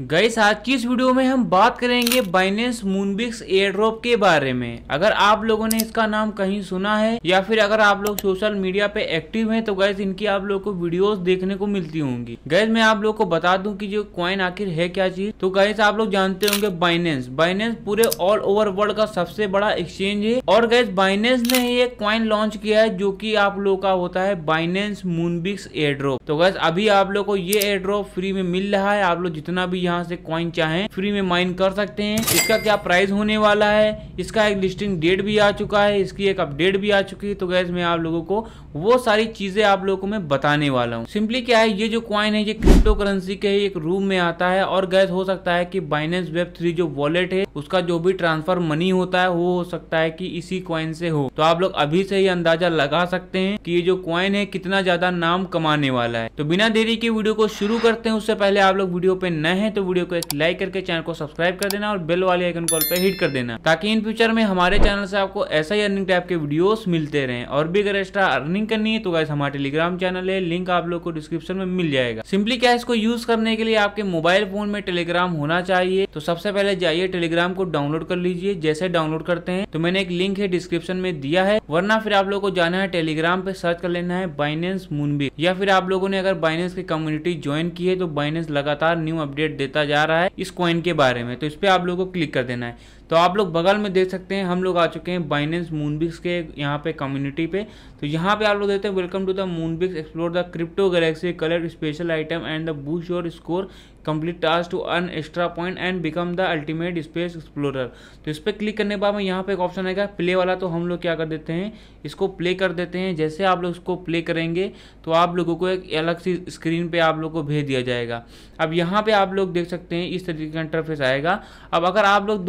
Gas आज की इस वीडियो में हम बात करेंगे बाइनेंस मूनबिक्स एयर ड्रॉप के बारे में। अगर आप लोगों ने इसका नाम कहीं सुना है, या फिर अगर आप लोग सोशल मीडिया पे एक्टिव हैं तो गैस इनकी आप लोग को वीडियोस देखने को मिलती होंगी। गैस मैं आप लोग को बता दूँ कि जो क्वाइन आखिर है क्या चीज़? तो गैस आप लोग जानते होंगे बाइनेंस बाइनेंस पूरे ऑल ओवर वर्ल्ड का सबसे बड़ा एक्सचेंज है। और गैस बाइनेंस ने ये क्वाइन लॉन्च किया है, जो की आप लोग का होता है बाइनेंस मूनबिक्स एयर ड्रॉप तो गैस अभी आप लोग को ये एयर ड्रॉप फ्री में मिल रहा है। आप लोग जितना भी यहाँ से कॉइन चाहें फ्री में माइन कर सकते हैं। इसका क्या प्राइस होने वाला है? इसका एक लिस्टिंग डेट भी आ चुका है। इसकी एक अपडेट भी आ चुकी है। तो गैस मैं आप लोगों को वो सारी चीज़ें आप लोगों को मैं बताने वाला हूँ। सिंपली क्या है? ये जो क्वाइन है, ये क्रिप्टो करेंसी के एक रूम में आता है। और गैस हो सकता है कि बाइनेंस वेब थ्री जो वॉलेट है, उसका जो भी ट्रांसफ़र मनी होता है, वो हो सकता है कि इसी क्वाइन से हो। तो आप लोग अभी से ही अंदाज़ा लगा सकते हैं कि ये जो क्वाइन है, कितना ज़्यादा नाम कमाने वाला है। तो बिना देरी के वीडियो को शुरू करते हैं। उससे पहले आप लोग वीडियो पे नए हैं तो वीडियो को एक लाइक करके चैनल को सब्सक्राइब कर देना और बेल वाले आइकन कॉल पे हिट कर देना, ताकि इन फ्यूचर में हमारे चैनल से आपको ऐसा ही अर्निंग टाइप के वीडियोस मिलते रहें। और भी अगर एक्स्ट्रा अर्निंग करनी है तो गैस हमारे टेलीग्राम चैनल है लिंक आप लोग को डिस्क्रिप्शन में मिल जाएगा। सिंपली क्या इसको यूज़ करने के लिए आपके मोबाइल फ़ोन में टेलीग्राम होना चाहिए? तो सबसे पहले जाइए टेलीग्राम को डाउनलोड कर लीजिए। जैसे डाउनलोड करते हैं तो मैंने एक लिंक है डिस्क्रिप्शन में दिया है। वरना फिर आप लोग को जाना है टेलीग्राम पे सर्च कर लेना है बाइनेंस मूनबी या फिर आप लोगों ने अगर बाइनेंस की कम्युनिटी ज्वाइन की है तो बाइनेंस लगातार न्यू अपडेट देता जा रहा है इस कॉइन के बारे में। तो इस पर आप लोगों को क्लिक कर देना है। तो आप लोग बगल में देख सकते हैं, हम लोग आ चुके हैं बाइनेंस मूनबिक्स के यहाँ पे कम्युनिटी पे। तो यहाँ पे आप लोग देते हैं welcome to the Moonbix explore the crypto galaxy collect special item and the boost your score complete task to earn extra point and become the ultimate space explorer तो इस पर क्लिक करने के बाद यहाँ पे एक ऑप्शन आएगा प्ले वाला। तो हम लोग क्या कर देते हैं, इसको प्ले कर देते हैं। जैसे आप लोग इसको प्ले करेंगे तो आप लोगों को एक अलग सी स्क्रीन पे आप लोग को भेज दिया जाएगा। अब यहाँ पे आप लोग देख सकते हैं, इस तरीके का इंटरफेस आएगा। अब अगर आप लोग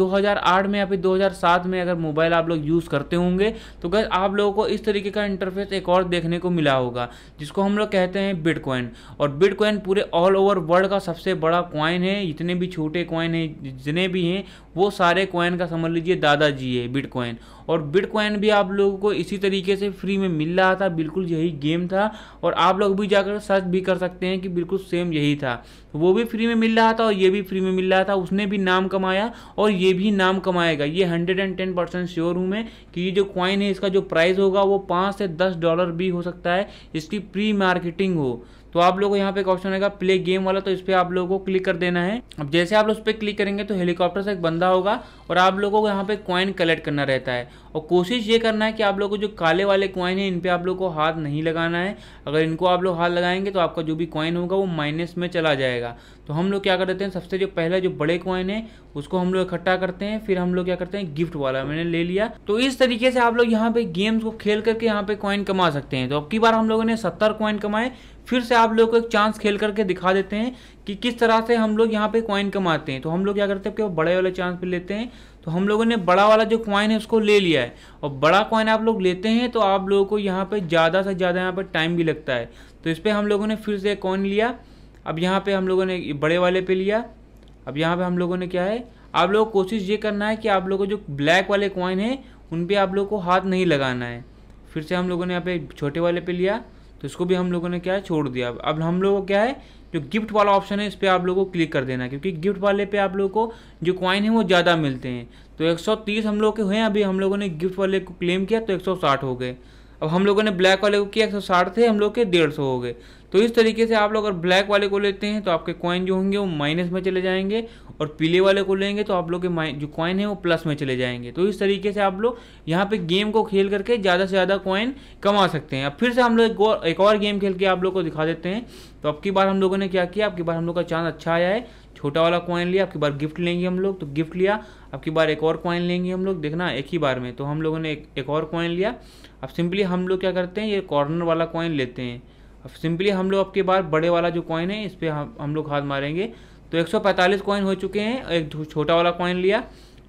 2008 में या फिर 2007 में अगर मोबाइल आप लोग यूज़ करते होंगे तो गैस आप लोगों को इस तरीके का इंटरफेस एक और देखने को मिला होगा, जिसको हम लोग कहते हैं बिटकॉइन और बिटकॉइन पूरे ऑल ओवर वर्ल्ड का सबसे बड़ा कॉइन है, जितने भी छोटे कॉइन है, जितने भी हैं, वो सारे कॉइन का समझ लीजिए दादाजी है बिटकॉइन और बिटकॉइन भी आप लोगों को इसी तरीके से फ्री में मिल रहा था, बिल्कुल यही गेम था। और आप लोग भी जाकर सर्च भी कर सकते हैं कि बिल्कुल सेम यही था। वो भी फ्री में मिल रहा था और ये भी फ्री में मिल रहा था, उसने भी नाम कमाया और ये भी नाम कमाएगा। ये hundred and ten percent sure हूँ मैं कि ये जो क्वाइन है, इसका जो प्राइस होगा वो पाँच से दस डॉलर भी हो सकता है, इसकी प्री मार्केटिंग हो। तो आप लोगों को यहाँ पे एक ऑप्शन आएगा प्ले गेम वाला तो इस पर आप लोगों को क्लिक कर देना है। अब जैसे आप लोग उस पर क्लिक करेंगे तो हेलीकॉप्टर से एक बंदा होगा और आप लोगों को यहाँ पे कॉइन कलेक्ट करना रहता है। और कोशिश ये करना है कि आप लोगों को जो काले वाले कॉइन है, इन पे आप लोग को हाथ नहीं लगाना है। अगर इनको आप लोग हाथ लगाएँगे तो आपका जो भी कॉइन होगा वो माइनस में चला जाएगा। तो हम लोग क्या कर देते हैं, सबसे जो पहले जो बड़े कॉइन है, उसको हम लोग इकट्ठा करते हैं। फिर हम लोग क्या करते हैं गिफ्ट वाला मैंने ले लिया। तो इस तरीके से आप लोग यहाँ पे गेम्स को खेल करके यहाँ पे कॉइन कमा सकते हैं। तो अब की बार हम लोगों ने सत्तर कॉइन कमाए फिर से आप लोग को एक चांस खेल करके दिखा देते हैं कि किस तरह से हम लोग यहाँ पे कॉइन कमाते हैं। तो हम लोग क्या करते हैं, कि बड़े वाले चांस पे लेते हैं। तो हम लोगों ने बड़ा वाला जो कॉइन है, उसको ले लिया है। और बड़ा कॉइन आप लोग लेते हैं तो आप लोगों को यहाँ पर ज़्यादा से ज़्यादा यहाँ पर टाइम भी लगता है। तो इस पर हम लोगों ने फिर से कॉइन लिया। अब यहाँ पर हम लोगों ने बड़े वाले पे लिया। अब यहाँ पर हम लोगों ने क्या है, आप लोग कोशिश ये करना है कि आप लोगों को जो ब्लैक वाले कॉइन है, उन पर आप लोग को हाथ नहीं लगाना है। फिर से हम लोगों ने यहाँ पे छोटे वाले पे लिया। तो इसको भी हम लोगों ने क्या है, छोड़ दिया। अब हम लोगों को क्या है, जो गिफ्ट वाला ऑप्शन है, इस पर आप लोगों को क्लिक कर देना, क्योंकि गिफ्ट वाले पे आप लोगों को जो क्वाइन है, वो ज़्यादा मिलते हैं। तो 130 हम लोग के हुए अभी हम लोगों ने गिफ्ट वाले को क्लेम किया तो 160 हो गए। अब हम लोगों ने ब्लैक वाले को किया एक सौ साठ थे, हम लोग के डेढ़ सौ हो गए। तो इस तरीके से आप लोग अगर ब्लैक वाले को लेते हैं तो आपके कॉइन जो होंगे वो माइनस में चले जाएँगे और पीले वाले को लेंगे तो आप लोग के जो कॉइन है वो प्लस में चले जाएँगे। तो इस तरीके से आप लोग यहाँ पे गेम को खेल करके ज़्यादा से ज़्यादा कॉइन कमा सकते हैं। अब फिर से हम लोग एक और गेम खेल के आप लोग को दिखा देते हैं। तो अब की बार हम लोगों ने क्या किया? अब की बार हम लोग का चाँद अच्छा आया है। छोटा वाला कॉइन लिया आपकी बार गिफ्ट लेंगे हम लोग तो गिफ्ट लिया आपकी बार एक और कॉइन लेंगे हम लोग देखना एक ही बार में तो हम लोगों ने एक, एक और कॉइन लिया। अब सिंपली हम लोग क्या करते हैं ये कॉर्नर वाला कॉइन लेते हैं। अब सिंपली हम लोग आपके बार बड़े वाला जो कॉइन है इस पर हम हम लोग हाथ मारेंगे। तो 145 कॉइन हो चुके हैं एक छोटा वाला कॉइन लिया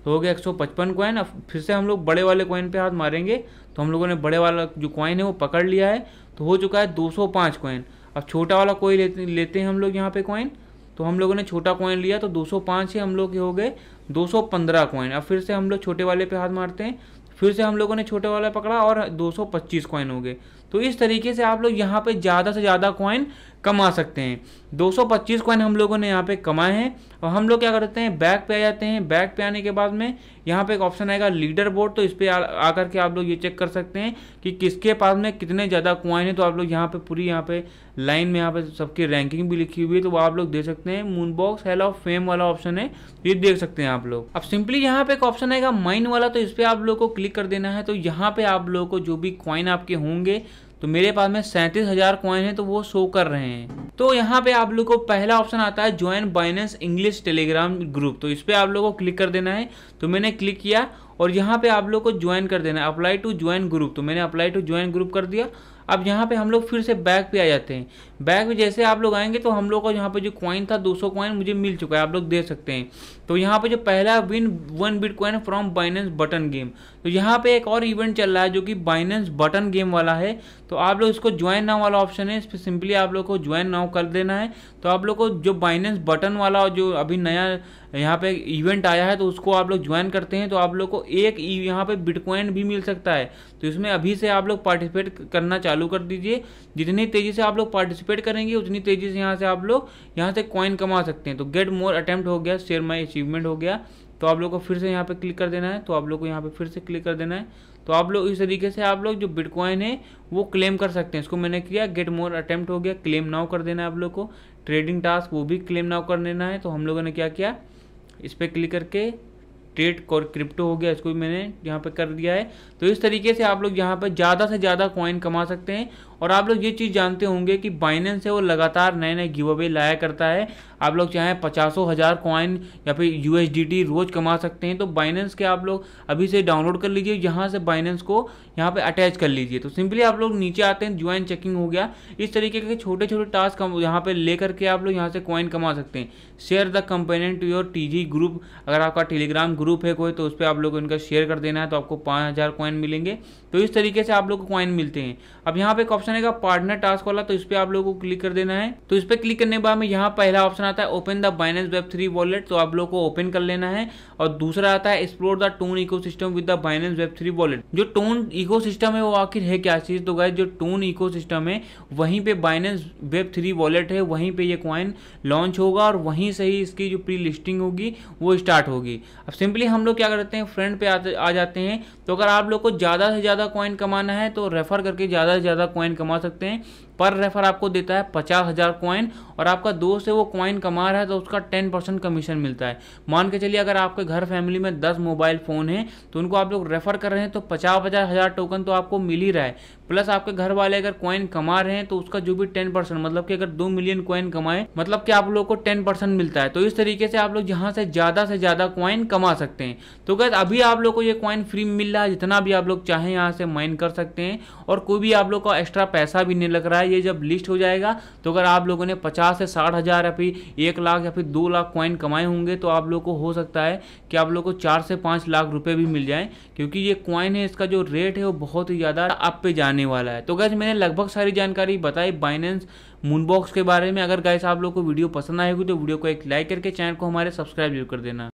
तो हो गया 155 कॉइन अब फिर से हम लोग बड़े वाले कॉइन पे हाथ मारेंगे तो हम लोगों ने बड़े वाला जो कॉइन है वो पकड़ लिया है तो हो चुका है 205 कॉइन अब छोटा वाला कोई लेते लेते हैं हम लोग यहाँ पे कॉइन तो हम लोगों ने छोटा कॉइन लिया तो 205 से हम लोग के हो गए 215 कॉइन अब फिर से हम लोग छोटे वाले पे हाथ मारते हैं, फिर से हम लोगों ने छोटे वाला पकड़ा और 225 कॉइन हो गए। तो इस तरीके से आप लोग यहाँ पे ज़्यादा से ज़्यादा कॉइन कमा सकते हैं। 225 कॉइन हम लोगों ने यहाँ पे कमाए हैं। और हम लोग क्या करते हैं? बैक पे आ जाते हैं। बैक पे आने के बाद में यहाँ पे एक ऑप्शन आएगा लीडर बोर्ड तो इस पर आकर के आप लोग ये चेक कर सकते हैं कि किसके पास में कितने ज़्यादा कॉइन है। तो आप लोग यहाँ पे पूरी यहाँ पे लाइन में यहाँ पे सबकी रैंकिंग भी लिखी हुई है। तो वो आप लोग देख सकते हैं। Moon box hall of fame वाला ऑप्शन है। ये देख सकते हैं आप लोग। अब सिंपली यहाँ पे एक ऑप्शन आएगा माइन वाला। तो इस पर आप लोग को क्लिक कर देना है। तो यहाँ पे आप लोग को जो भी कॉइन आपके होंगे तो मेरे पास में सैंतीस हज़ार कॉइन है तो वो शो कर रहे हैं। तो यहाँ पे आप लोग को पहला ऑप्शन आता है join Binance English Telegram group तो इस पर आप लोग को क्लिक कर देना है। तो मैंने क्लिक किया और यहाँ पे आप लोग को ज्वाइन कर देना है। अप्लाई टू ज्वाइन ग्रुप तो मैंने अप्लाई टू ज्वाइन ग्रुप कर दिया। अब यहाँ पे हम लोग फिर से बैक पे आ जाते हैं। बैक पे जैसे आप लोग आएँगे तो हम लोग को यहाँ पे जो कॉइन था 200 कॉइन मुझे मिल चुका है, आप लोग दे सकते हैं। तो यहाँ पे जो पहला win one bitcoin from Binance button game तो यहाँ पे एक और इवेंट चल रहा है जो कि बाइनेंस बटन गेम वाला है। तो आप लोग इसको ज्वाइन नाउ वाला ऑप्शन है। इस पर सिंपली आप लोग को ज्वाइन नाउ कर देना है। तो आप लोग को जो बाइनेंस बटन वाला जो अभी नया यहाँ पे इवेंट आया है तो उसको आप लोग ज्वाइन करते हैं तो आप लोग को एक यहाँ पे बिटकॉइन भी मिल सकता है तो इसमें अभी से आप लोग पार्टिसिपेट करना चालू कर दीजिए जितनी तेज़ी से आप लोग पार्टिसिपेट करेंगे उतनी तेज़ी से यहाँ से आप लोग यहाँ से कॉइन कमा सकते हैं तो गेट मोर अटैम्प्ट हो गया शेयर माई अचीवमेंट हो गया तो आप लोग को फिर से यहाँ पे क्लिक कर देना है तो आप लोग को यहाँ पे फिर से क्लिक कर देना है तो आप लोग इस तरीके से आप लोग जो बिटकॉइन है वो क्लेम कर सकते हैं इसको मैंने किया गेट मोर अटैम्प्ट हो गया क्लेम नाउ कर देना है आप लोग को ट्रेडिंग टास्क वो भी क्लेम नाउ कर देना है तो हम लोगों ने क्या किया इस पर क्लिक करके ट्रेड क्रिप्टो हो गया, इसको भी मैंने यहाँ पे कर दिया है। तो इस तरीके से आप लोग यहाँ पर ज़्यादा से ज़्यादा कॉइन कमा सकते हैं और आप लोग ये चीज़ जानते होंगे कि बाइनेंस है, वो लगातार नए नए गिव अवे लाया करता है। आप लोग चाहे पचासों हज़ार कॉइन या फिर यूएसडीटी रोज़ कमा सकते हैं तो बाइनेंस के आप लोग अभी से डाउनलोड कर लीजिए। यहाँ से बाइनेंस को यहाँ पे अटैच कर लीजिए। तो सिंपली आप लोग नीचे आते हैं ज्वाइन चेकिंग हो गया। इस तरीके के छोटे छोटे टास्क यहाँ पर ले करके आप लोग यहाँ से कॉइन कमा सकते हैं। Share the component to your TG group अगर आपका टेलीग्राम ग्रुप है कोई तो उस पर आप लोग इनका शेयर कर देना है तो आपको पाँच हज़ार कॉइन मिलेंगे। तो इस तरीके से आप लोग को कॉइन मिलते हैं। अब यहाँ पे एक ऑप्शन है पार्टनर टास्क वाला तो इस पर आप लोगों को क्लिक कर देना है। तो इस पर क्लिक करने के बाद में यहाँ पहला ऑप्शन आता है open the Binance Web three wallet तो आप लोग को ओपन कर लेना है। और दूसरा आता है explore the TON ecosystem with the Binance Web three wallet जो टोन इको सिस्टम है, वो आखिर है क्या चीज़? तो गाय जो टोन इको सिस्टम है, वहीं पे बाइनेंस वेब थ्री वॉलेट है, वहीं पे ये क्वाइन लॉन्च होगा और वहीं से ही इसकी जो प्री लिस्टिंग होगी, वो स्टार्ट होगी। अब सिंपली हम लोग क्या करते हैं फ्रंट पे आ जाते हैं। तो अगर आप लोग को ज़्यादा से ज़्यादा कॉइन कमाना है तो रेफर करके ज़्यादा से ज़्यादा कॉइन कमा सकते हैं। पर रेफर आपको देता है पचास हज़ार कॉइन और आपका दोस्त है, वो कॉइन कमा रहा है तो उसका टेन परसेंट कमीशन मिलता है। मान के चलिए, अगर आपके घर फैमिली में दस मोबाइल फ़ोन है तो उनको आप लोग रेफर कर रहे हैं तो पचास पचास हज़ार टोकन तो आपको मिल ही रहा है। प्लस आपके घर वाले अगर कॉइन कमा रहे हैं तो उसका जो भी टेन परसेंट मतलब कि अगर दो मिलियन कॉइन कमाए मतलब कि आप लोग को टेन परसेंट मिलता है। तो इस तरीके से आप लोग जहाँ से ज़्यादा से ज़्यादा कॉइन कमा सकते हैं। तो गैस अभी आप लोग को ये कॉइन फ्री मिल रहा है, जितना भी आप लोग चाहें यहाँ से माइन कर सकते हैं और कोई भी आप लोग का एक्स्ट्रा पैसा भी नहीं लग रहा है ये जब लिस्ट हो जाएगा तो अगर आप लोगों ने पचास से साठ हज़ार या फिर एक लाख या फिर दो लाख कॉइन कमाए होंगे तो आप लोग को हो सकता है कि आप लोग को चार से पाँच लाख रुपए भी मिल जाए, क्योंकि ये कॉइन है, इसका जो रेट है, वो बहुत ही ज़्यादा अप पे जाने वाला है। तो गैस मैंने लगभग सारी जानकारी बताई बाइनेंस मूनबॉक्स के बारे में। अगर गैस आप लोग को वीडियो पसंद आएगी तो वीडियो को एक लाइक करके चैनल को हमारे सब्सक्राइब ज़रूर कर देना।